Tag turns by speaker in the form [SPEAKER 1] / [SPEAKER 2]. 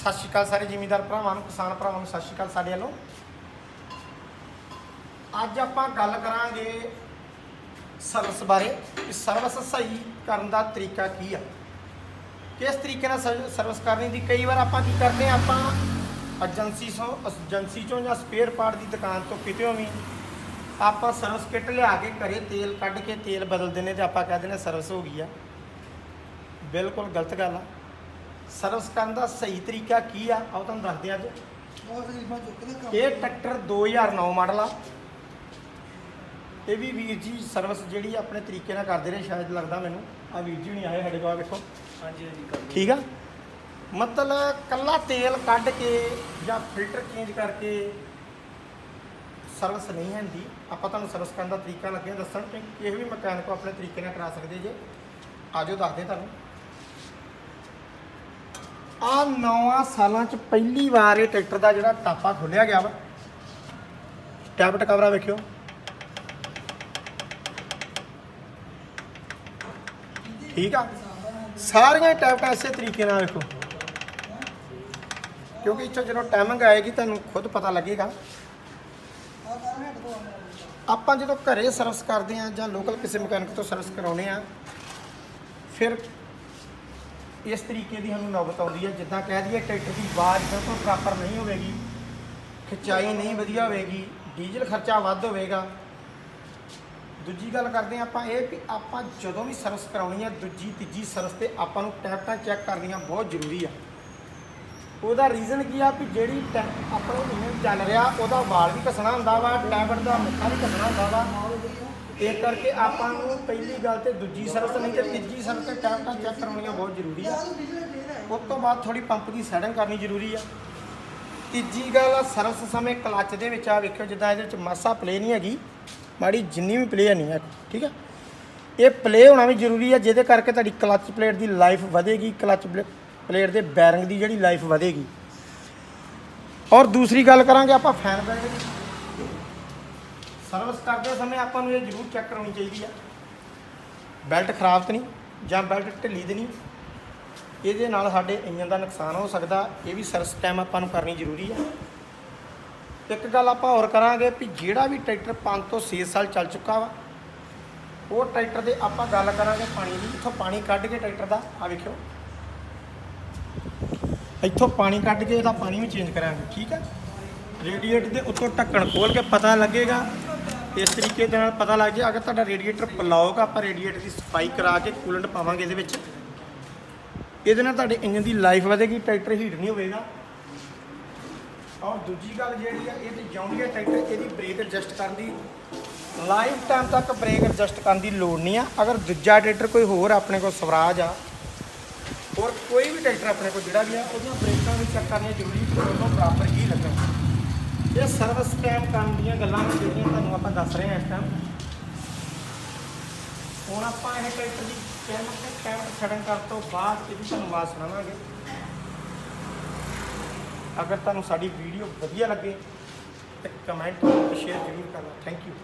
[SPEAKER 1] ਸਤਿ ਸ਼੍ਰੀ ਅਕਾਲ ਸਾਰੇ ਜ਼ਿਮੀਂਦਾਰ ਭਰਾਵਾਂ ਨੂੰ, ਕਿਸਾਨ ਭਰਾਵਾਂ ਨੂੰ ਸਤਿ ਸ਼੍ਰੀ ਅਕਾਲ ਸਾਡੇ ਵੱਲੋਂ। ਅੱਜ ਆਪਾਂ ਗੱਲ ਕਰਾਂਗੇ ਸਰਵਿਸ ਬਾਰੇ ਕਿ ਸਰਵਿਸ ਸਹੀ ਕਰਨ ਦਾ ਤਰੀਕਾ ਕੀ ਆ। ਕਿਸ ਤਰੀਕੇ ਨਾਲ ਸਰਵ- ਸਰਵਿਸ ਕਰਨੀ ਦੀ? ਕਈ ਵਾਰ ਆਪਾਂ ਕੀ ਕਰਦੇ ਆ ਆਪਾਂ ਏਜੰਸੀ ਤੋਂ ਏਜੰਸੀ ਚੋਂ ਜਾਂ ਸਪੇਅਰ ਪਾਰਟ ਦੀ ਦੁਕਾਨ ਤੋਂ ਕਿਤੇੋਂ ਵੀ ਆਪਾਂ ਸਰਵਿਸ ਕਿੱਟ ਲਿਆ ਕੇ ਘਰੇ ਤੇਲ ਕੱਢ ਕੇ ਤੇਲ ਬਦਲ ਦਿੰਦੇ ਤੇ ਆਪਾਂ ਕਹਿ ਦਿੰਦੇ ਸਰਵਿਸ ਹੋ ਗਈ ਆ। ਬਿਲਕੁਲ ਗਲਤ ਗੱਲ ਆ। ਸਰਵਿਸ ਕਰਨ ਦਾ ਸਹੀ ਤਰੀਕਾ ਕੀ ਆ? ਆਓ ਤੁਹਾਨੂੰ ਦੱਸਦੇ ਅੱਜ। ਇਹ ਟਰੈਕਟਰ 2009 ਮਾਡਲ ਆ। ਇਹ ਵੀ ਵੀਰ ਜੀ ਸਰਵਿਸ ਜਿਹੜੀ ਆਪਣੇ ਤਰੀਕੇ ਨਾਲ ਕਰਦੇ ਰਹੇ ਸ਼ਾਇਦ ਲੱਗਦਾ ਮੈਨੂੰ। ਆ ਵੀਰ ਜੀ ਨਹੀਂ ਆਏ ਸਾਡੇ ਕੋਲ ਵੇਖੋ
[SPEAKER 2] ਹਾਂਜੀ ਹਾਂਜੀ
[SPEAKER 1] ਠੀਕ ਆ? ਮਤਲਬ ਕੱਲਾ ਤੇਲ ਕੱਢ ਕੇ ਜਾਂ ਫਿਲਟਰ ਚੇਂਜ ਕਰਕੇ ਸਰਵਿਸ ਨਹੀਂ ਹੁੰਦੀ। ਆਪਾਂ ਤੁਹਾਨੂੰ ਸਰਵਿਸ ਕਰਨ ਦਾ ਤਰੀਕਾ ਲੱਗਿਆ ਦੱਸਣ ਕਿ ਇਹ ਵੀ ਮਕੈਨਿਕ ਆਪਣੇ ਤਰੀਕੇ ਨਾਲ ਕਰਾ ਸਕਦੇ ਜੇ। ਆਜੋ ਦੱਸਦੇ ਤੁਹਾਨੂੰ। ਆ ਨੌਵਾਂ ਸਾਲਾਂ ਚ ਪਹਿਲੀ ਵਾਰ ਇਹ ਟਰੈਕਟਰ ਦਾ ਜਿਹੜਾ ਟਾਪਾ ਖੋਲਿਆ ਗਿਆ ਵਾ। ਟੈਬਟ ਕਵਰਾ ਵੇਖਿਓ। ਠੀਕ ਆ। ਸਾਰੀਆਂ ਟੈਬਟਾਂ ਇਸੇ ਤਰੀਕੇ ਨਾਲ ਵੇਖੋ। ਕਿਉਂਕਿ ਇੱਥੋਂ ਜਦੋਂ ਟਾਈਮਿੰਗ ਆਏਗੀ ਤੁਹਾਨੂੰ ਖੁਦ ਪਤਾ ਲੱਗੇਗਾ। ਆਪਾਂ ਜਦੋਂ ਘਰੇ ਸਰਵਿਸ ਕਰਦੇ ਆ ਜਾਂ ਲੋਕਲ ਕਿਸੇ ਮਕੈਨਿਕ ਤੋਂ ਸਰਵਿਸ ਕਰਾਉਨੇ ਆ ਫਿਰ ਇਸ ਤਰੀਕੇ ਦੀ ਸਾਨੂੰ ਨੌਬਤ ਆਉਂਦੀ ਹੈ। ਜਿੱਦਾਂ ਕਹਿ ਦਈਏ ਟਰੈਕਟਰ ਦੀ ਆਵਾਜ਼ ਬਿਲਕੁਲ ਪ੍ਰੋਪਰ ਨਹੀਂ ਹੋਵੇਗੀ, ਖਿਚਾਈ ਨਹੀਂ ਵਧੀਆ ਹੋਵੇਗੀ, ਡੀਜ਼ਲ ਖਰਚਾ ਵੱਧ ਹੋਵੇਗਾ। ਦੂਜੀ ਗੱਲ ਕਰਦੇ ਹਾਂ ਆਪਾਂ ਇਹ ਕਿ ਆਪਾਂ ਜਦੋਂ ਵੀ ਸਰਵਿਸ ਕਰਾਉਣੀ ਹੈ, ਦੂਜੀ, ਤੀਜੀ ਸਰਵਿਸ ਤੇ ਆਪਾਂ ਨੂੰ ਟੈਪਟਾਂ ਚੈੱਕ ਕਰਨੀਆਂ ਬਹੁਤ ਜ਼ਰੂਰੀ ਆ। ਉਹਦਾ ਰੀਜ਼ਨ ਕੀ ਆ ਵੀ ਜਿਹੜੀ ਟੈ- ਆਪਣੇ ਇੰਜਨ ਚੱਲ ਰਿਹਾ, ਉਹਦਾ ਵਾਲ ਵੀ ਘਸਣਾ ਹੁੰਦਾ ਵਾ ਟੈਬਟ ਦਾ ਮੱਥਾ ਵੀ ਘਸਣਾ ਹੁੰਦਾ ਵਾ। ਇਹ ਕਰਕੇ ਆਪਾਂ ਨੂੰ ਪਹਿਲੀ ਗੱਲ ਤੇ ਦੂਜੀ ਸਰਵਿਸ ਨਹੀਂ ਤੇ ਤੀਜੀ ਸਰਵਿਸ ਤੇ ਟੈਪਟਾਂ ਚੈੱਕ ਕਰਾਉਣੀਆਂ ਬਹੁਤ ਜ਼ਰੂਰੀ ਆ। ਉਸ ਤੋਂ ਬਾਅਦ ਥੋੜੀ ਪੰਪ ਦੀ ਸੈਟਿੰਗ ਕਰਨੀ ਜ਼ਰੂਰੀ ਆ। ਤੀਜੀ ਗੱਲ ਆ, ਸਰਵਿਸ ਸਮੇਂ ਕਲੱਚ ਦੇ ਵਿੱਚ ਆ, ਵੇਖਿਓ ਜਿੱਦਾਂ ਇਹਦੇ ਵਿੱਚ ਮਾਸਾ ਪਲੇ ਨਹੀਂ ਹੈਗੀ, ਮਾੜੀ ਜਿੰਨੀ ਵੀ ਪਲੇ ਨਹੀਂ ਹੈ, ਠੀਕ ਹੈ ਇਹ ਪਲੇ ਹੋਣਾ ਵੀ ਜ਼ਰੂਰੀ ਆ, ਜਿਹਦੇ ਕਰਕੇ ਤੁਹਾਡੀ ਕਲੱਚ ਪਲੇਟ ਦੀ ਲਾਈਫ ਵਧੇਗੀ ਕਲੱਚ ਪਲੇਟ ਦੇ ਬੈਰਿੰਗ ਦੀ ਜਿਹੜੀ ਲਾਈਫ ਵਧੇਗੀ। ਔਰ ਦੂਸਰੀ ਗੱਲ ਕਰਾਂਗੇ ਆਪਾਂ ਫੈਨ ਬੈਲਟ ਦੀ। ਸਰਵਿਸ ਕਰਦੇ ਸਮੇਂ ਆਪਾਂ ਨੂੰ ਇਹ ਜ਼ਰੂਰ ਚੈੱਕ ਕਰਾਉਣੀ ਚਾਹੀਦੀ ਆ। ਬੈਲਟ ਖਰਾਬ ਤਾਂ ਨਹੀਂ, ਜਾਂ ਬੈਲਟ ਢਿੱਲੀ ਤਾਂ ਨਹੀਂ। ਇਹਦੇ ਨਾਲ ਸਾਡੇ ਇੰਜਨ ਦਾ ਨੁਕਸਾਨ ਹੋ ਸਕਦਾ, ਇਹ ਵੀ ਸਰਵਿਸ ਟਾਈਮ ਆਪਾਂ ਨੂੰ ਕਰਨੀ ਜ਼ਰੂਰੀ ਆ। ਇੱਕ ਗੱਲ ਆਪਾਂ ਹੋਰ ਕਰਾਂਗੇ ਵੀ ਜਿਹੜਾ ਵੀ ਟਰੈਕਟਰ 5 ਤੋਂ 6 ਸਾਲ ਚੱਲ ਚੁੱਕਾ ਵਾ, ਉਹ ਟਰੈਕਟਰ ਦੇ ਆਪਾਂ ਗੱਲ ਕਰਾਂਗੇ ਪਾਣੀ ਦੀ, ਇੱਥੋਂ ਪਾਣੀ ਕੱਢ ਕੇ ਟਰੈਕਟਰ ਦਾ ਆ ਵੇਖਿਓ। ਇੱਥੋਂ ਪਾਣੀ ਕੱਢ ਕੇ ਇਹਦਾ ਪਾਣੀ ਵੀ ਚੇਂਜ ਕਰਾਂਗੇ, ਠੀਕ ਹੈ ਰੇਡੀਏਟਰ ਦੇ ਉੱਤੋਂ ਢੱਕਣ ਖੋਲ ਕੇ ਪਤਾ ਲੱਗੇਗਾ ਇਸ ਤਰੀਕੇ ਦੇ ਨਾਲ ਪਤਾ ਲੱਗ ਜੇ ਅਗਰ ਤੁਹਾਡਾ ਰੇਡੀਏਟਰ ਬਲੌਕ ਆਪਾਂ ਰੇਡੀਏਟਰ ਦੀ ਸਫ਼ਾਈ ਕਰਾ ਕੇ ਕੂਲੈਂਟ ਪਾਵਾਂਗੇ ਇਹਦੇ ਵਿੱਚ। ਇਹਦੇ ਨਾਲ ਤੁਹਾਡੇ ਇੰਜਨ ਦੀ ਲਾਈਫ ਵਧੇਗੀ, ਟਰੈਕਟਰ ਹੀਟ ਨਹੀਂ ਹੋਵੇਗਾ। ਔਰ ਦੂਜੀ ਗੱਲ ਜਿਹੜੀ ਆ, ਇਹ ਤੇ ਜੌਂਡੀਆ ਟਰੈਕਟਰ, ਇਹਦੀ ਬ੍ਰੇਕ ਐਡਜਸਟ ਕਰਨ ਦੀ ਲਾਈਫ ਟਾਈਮ ਤੱਕ ਬ੍ਰੇਕ ਐਡਜਸਟ ਕਰਨ ਦੀ ਲੋੜ ਨਹੀਂ ਆ। ਅਗਰ ਦੂਜਾ ਟਰੈਕਟਰ ਕੋਈ ਹੋਰ ਆਪਣੇ ਕੋਲ ਸਵਰਾਜ ਆ, ਹੋਰ ਕੋਈ ਵੀ ਟਰੈਕਟਰ ਆਪਣੇ ਕੋਲ ਜਿਹੜਾ ਵੀ ਆ, ਉਹਦੀਆਂ ਬ੍ਰੇਕਾਂ ਵੀ ਚੈੱਕ ਕਰਨੀਆਂ ਜ਼ਰੂਰੀ ਦੋਨੋਂ ਬਰਾਬਰ ਹੀ ਲੱਗਣ। ਸਰਵਿਸ ਟਾਈਮ ਕਰਨ ਦੀਆਂ ਗੱਲਾਂ ਨੇ ਜਿਹੜੀਆਂ ਤੁਹਾਨੂੰ ਆਪਾਂ ਦੱਸ ਰਹੇ ਹਾਂ ਇਸ ਟਾਈਮ ਹੁਣ ਆਪਾਂ ਇਹ ਟਰੈਕਟਰ ਦੀ ਕੈਮ ਤੇ ਕੈਮ ਖੜਨ ਕਰਨ ਤੋਂ ਬਾਅਦ ਇਹਦੀ ਤੁਹਾਨੂੰ ਆਵਾਜ਼ ਸੁਣਾਵਾਂਗੇ। ਅਗਰ ਤੁਹਾਨੂੰ ਸਾਡੀ ਵੀਡੀਓ ਵਧੀਆ ਲੱਗੇ, ਤੇ ਕਮੈਂਟ ਸ਼ੇਅਰ ਜ਼ਰੂਰ ਕਰਨਾ। Thank you